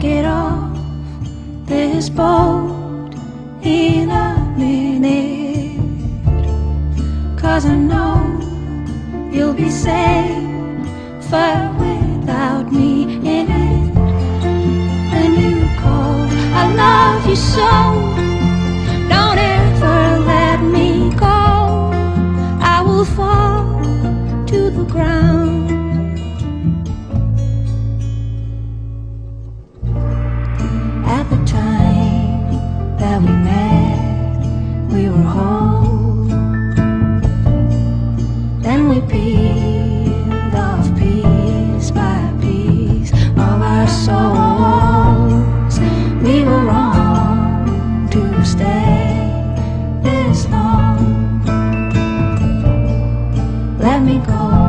get off this boat in a minute. Cause I know you'll be safe without me in it. And you call, I love you so. Don't ever let me go. I will fall to the ground. the time that we met, we were whole. Then we peeled off piece by piece of our souls. We were wrong to stay this long. Let me go.